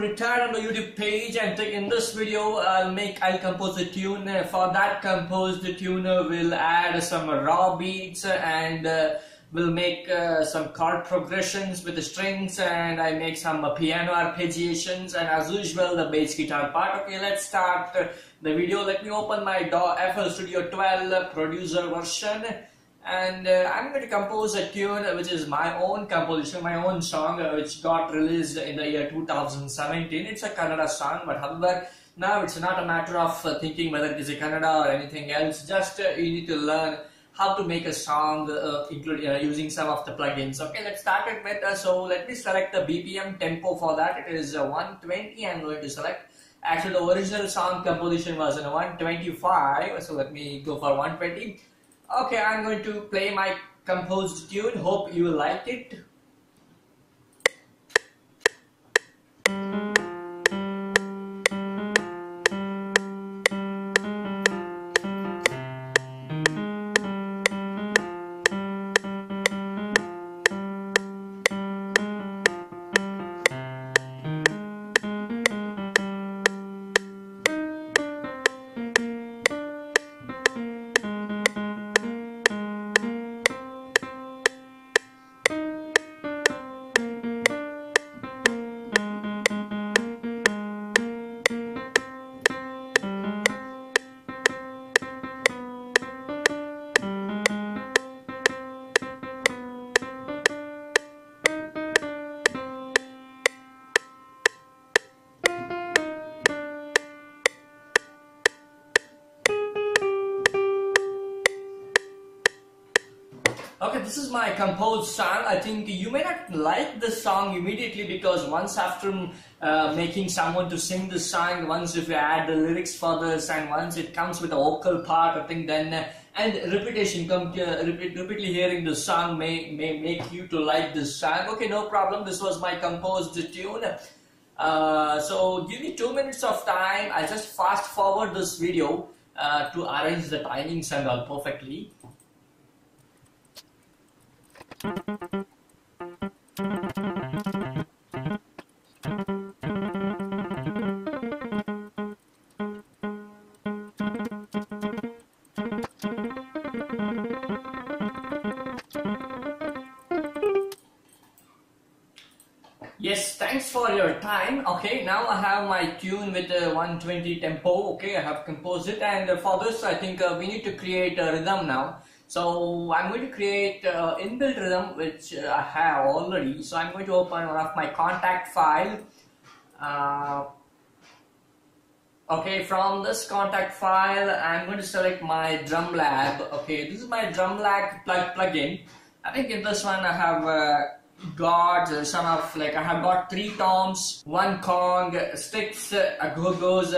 return on the YouTube page and in this video I'll make I'll compose a tune. For that composed tune will add some raw beats and uh, will make uh, some chord progressions with the strings and I make some uh, piano arpeggiations and as usual the bass guitar part. Okay, let's start the video. Let me open my DAW FL Studio 12 producer version and uh, I'm going to compose a tune which is my own composition, my own song uh, which got released in the year 2017. It's a Kannada song, but however, now it's not a matter of uh, thinking whether it is a Kannada or anything else. Just uh, you need to learn how to make a song uh, including uh, using some of the plugins. Okay, let's start it with. so let me select the BPM tempo for that. It is 120. I'm going to select. Actually, the original song composition was in 125. So let me go for 120 Okay, I'm going to play my composed tune. Hope you like it. Okay, this is my composed song. I think you may not like the song immediately because once after uh, making someone to sing the song, once if you add the lyrics for this and once it comes with a vocal part, I think then uh, and repetition, come uh, repeat, repeatedly hearing the song may may make you to like this song. Okay, no problem. This was my composed tune. Uh, so give me two minutes of time. I just fast forward this video uh, to arrange the timings and all perfectly. Yes, thanks for your time. Okay, now I have my tune with the 120 tempo. Okay, I have composed it and for this I think uh, we need to create a rhythm now. So I'm going to create uh, inbuilt rhythm which uh, I have already. So I'm going to open one of my Kontakt file. Uh, okay, from this Kontakt file, I'm going to select my drum lab. Okay, this is my drum lab plug plugin. I think in this one I have uh, got uh, some of like I have got three toms, one conga, sticks, uh, go-go's,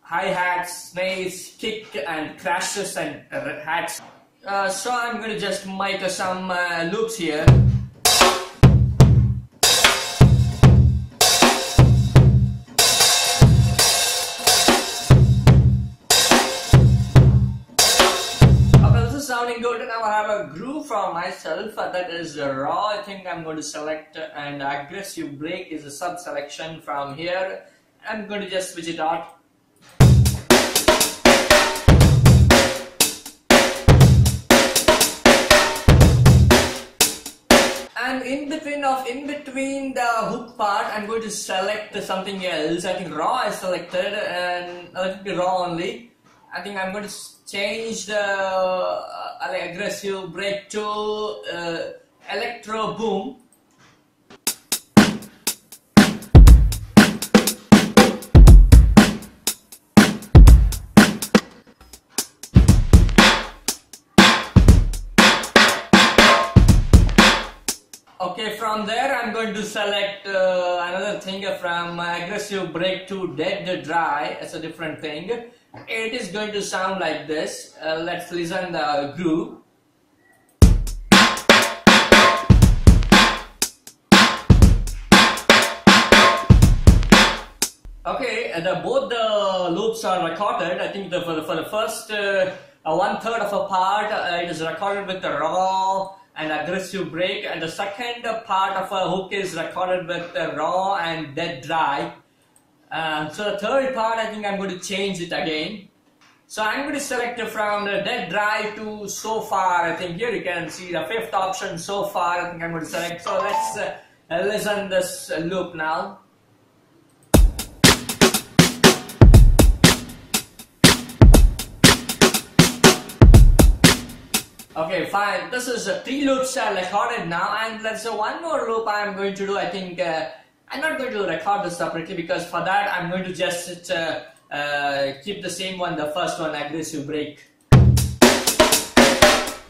hi-hats, snares, kick and crashes and hats. Uh, so I'm going to just make some uh, loops here. Sounding good. Now I have a groove for myself uh, that is raw. I think I'm going to select uh, and aggressive break is a sub selection from here. I'm going to just switch it out and in between of in between the hook part I'm going to select something else. I think raw is selected and let it be raw only. I think I'm going to change the uh, aggressive break to uh, electro boom from there I'm going to select uh, another thing from aggressive break to dead dry as a different thing. It is going to sound like this. Uh, let's listen the groove. Okay, the, both the loops are recorded. I think the, for, the, for the first uh, one third of a part, uh, it is recorded with the raw and aggressive break and the second part of a hook is recorded with raw and dead dry Uh, so the third part, I think I'm going to change it again. So I'm going to select from the dead dry to so far. I think here you can see the fifth option so far. I think I'm going to select. So let's uh, listen this loop now. Okay, fine. This is uh, three loops are recorded now, and let's uh, one more loop I'm going to do. I think uh, I'm not going to record this separately because for that I'm going to just uh, uh, keep the same one, the first one, aggressive break.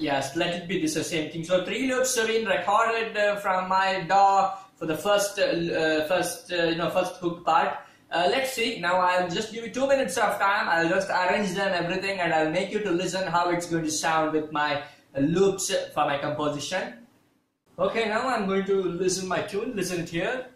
Yes, let it be this the same thing. So three loops have been recorded uh, from my DAW for the first, uh, uh, first, uh, you know, first hook part. let's see. Now I'll just give you two minutes of time. I'll just arrange them everything, and I'll make you to listen how it's going to sound with my loops for my composition. Okay, now I'm going to listen my tune. Listen here.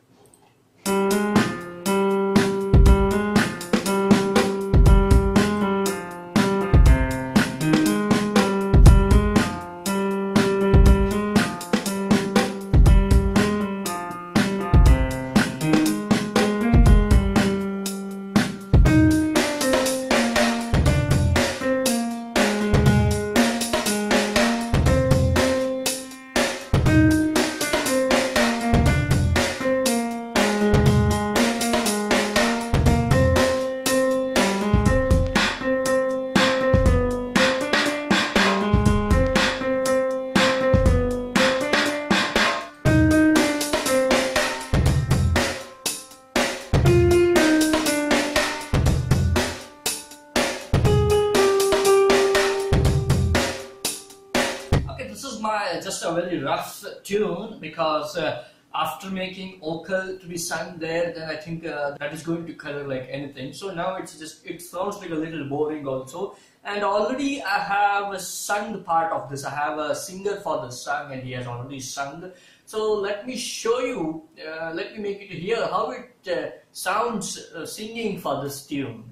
just a very rough tune because uh, after making Okal to be sung there, then I think uh, that is going to color like anything. So now it's just, it sounds like a little boring also. And already I have sung part of this. I have a singer for the song and he has already sung. So let me show you, uh, let me make it hear how it uh, sounds uh, singing for this tune.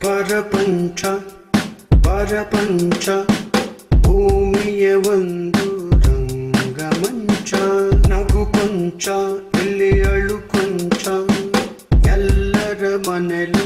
Parapancha, parapancha. ಭೂಮಿಯ ಒಂದು ರಂಗಮಂಚ ನಗು ಕೊಂಚ ಇಲ್ಲಿ ಅಳು ಕೊಂಚ. ಎಲ್ಲರ ಮನೆಲು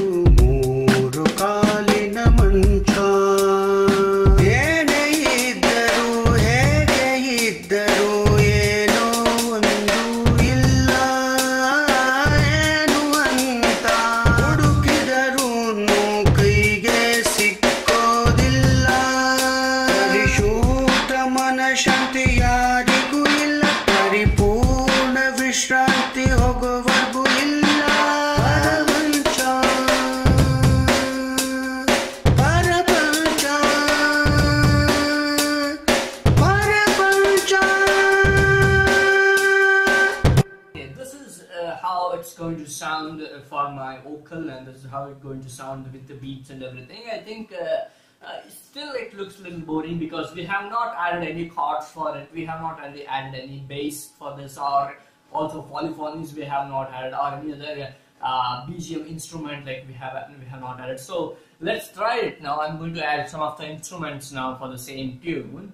going to sound uh, for my vocal and this is how it's going to sound with the beats and everything. I think uh, uh, still it looks a little boring because we have not added any chords for it. We have not really added any bass for this or also polyphonies we have not added or any other uh, BGM instrument like we have we have not added. So let's try it now. I'm going to add some of the instruments now for the same tune.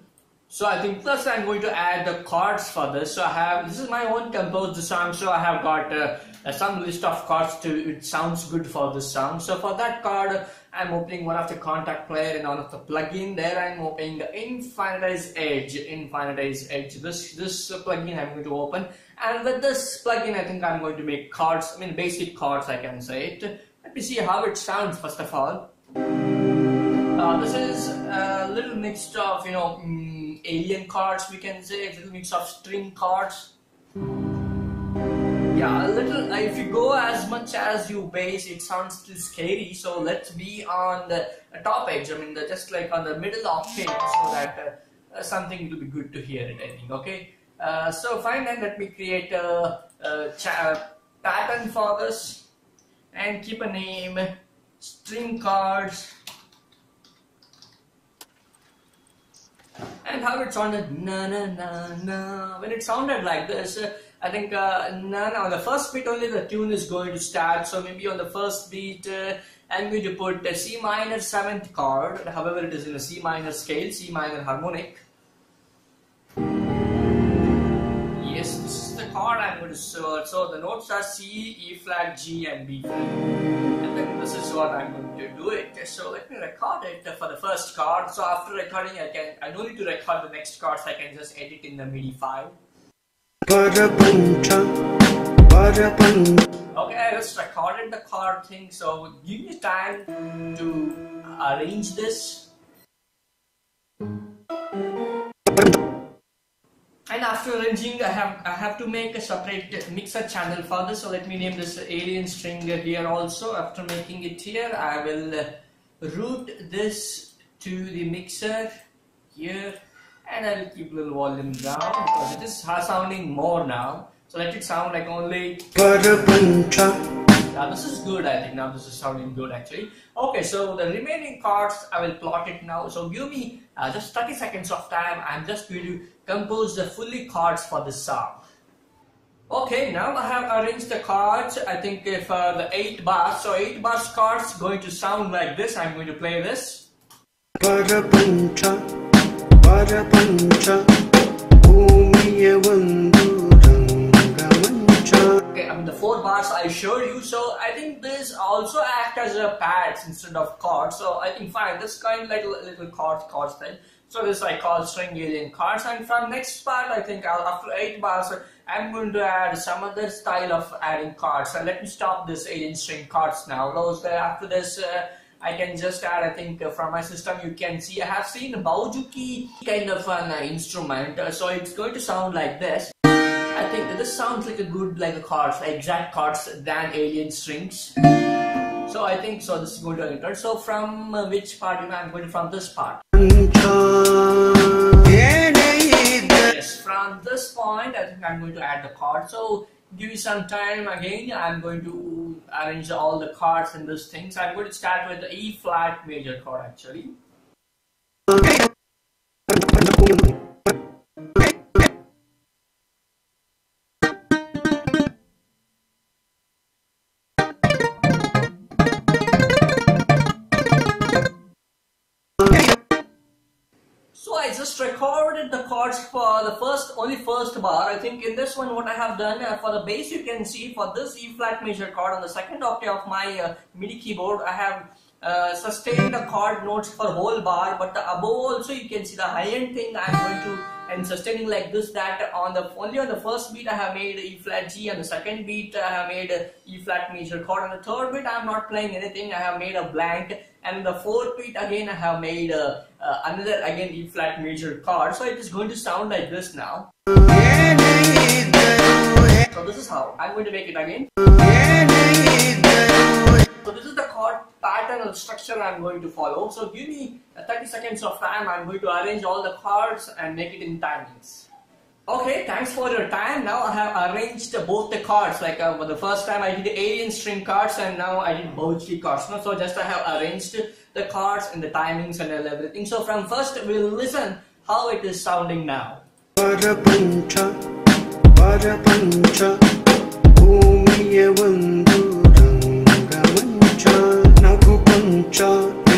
So I think first I'm going to add the chords for this. So I have this is my own composed song. So I have got uh, uh, some list of cards to it sounds good for this song. So for that card I'm opening one of the Kontakt player and one of the plugin. There I'm opening the Infinitize Edge. Infinitize Edge. This this plugin I'm going to open, and with this plugin I think I'm going to make cards I mean basic cards I can say it. Let me see how it sounds first of all. Uh, this is a little mix of, you know, mm, alien cards, we can say, a little mix of string cards. Yeah, a little, uh, if you go as much as you base, it sounds still scary. So let's be on the uh, top edge, I mean, the, just like on the middle octave, so that uh, uh, something will be good to hear it, I think, okay? Uh, so fine, then let me create a, a pattern for this and keep a name, string cards. and how it sounded na na na na when it sounded like this uh, i think uh, na on the first beat only the tune is going to start so maybe on the first beat uh, i'm going to put a c minor seventh chord however it is in a c minor scale c minor harmonic yes this is the chord I'm going to so, so the notes are C, E flat, G and B flat. This is what I'm going to do it. So let me record it for the first chord. So after recording I can I don't need to record the next chords, I can just edit in the MIDI file. Okay, I just recorded the chord thing, so give me time to arrange this. And after arranging, I have I have to make a separate mixer channel for this. So let me name this alien string here also. After making it here, I will route this to the mixer here and I'll keep little volume down because it is sounding more now. So let it sound like only. Now this is good, I think. Now this is sounding good actually. Okay, so the remaining chords, I will plot it now. So give me uh, just 30 seconds of time. I'm just going to compose the fully chords for this song. Okay, now I have arranged the chords, I think for uh, the 8 bars. So 8 bars chords going to sound like this. I'm going to play this. Okay, I mean the four bars I showed you, so I think this also act as a pads instead of chords. So I think fine, this kind of like little chord chords thing. So this I call string using chords, and from next part I think I'll, after eight bars I'm going to add some other style of adding chords. And so let me stop this eight string chords now. Those uh, after this. Uh, I can just add, I think uh, from my system you can see, I have seen bouzouki kind of an uh, instrument, uh, so it's going to sound like this. I think this sounds like a good, like a chords, exact chords than alien strings. So I think, so this is going to enter. So from which part, you know, I'm going to, from this part. Yes, from this point, I think I'm going to add the chord. So give you some time again. I'm going to arrange all the chords and those things I'm going to start with the E flat major chord actually. Recorded the chords for the first, only first bar. I think in this one what I have done uh, for the bass you can see for this E flat major chord on the second octave of my uh, MIDI keyboard I have uh, sustained the chord notes for whole bar but the above also you can see the high end thing I'm going to and sustaining like this that on the only on the first beat I have made E flat G and the second beat I have made E flat major chord and the third beat I am not playing anything I have made a blank and the fourth beat again I have made uh, uh, another again E flat major chord. So it is going to sound like this now. So this is how I'm going to make it again pattern or structure I'm going to follow. So give me 30 seconds of time. I'm going to arrange all the cards and make it in timings. Okay, thanks for your time. Now I have arranged both the cards. Like uh, the first time I did alien string cards and now I did poetry cards. No? So just I have arranged the cards and the timings and everything. So from first we'll listen how it is sounding now. Parapancha, parapancha, 着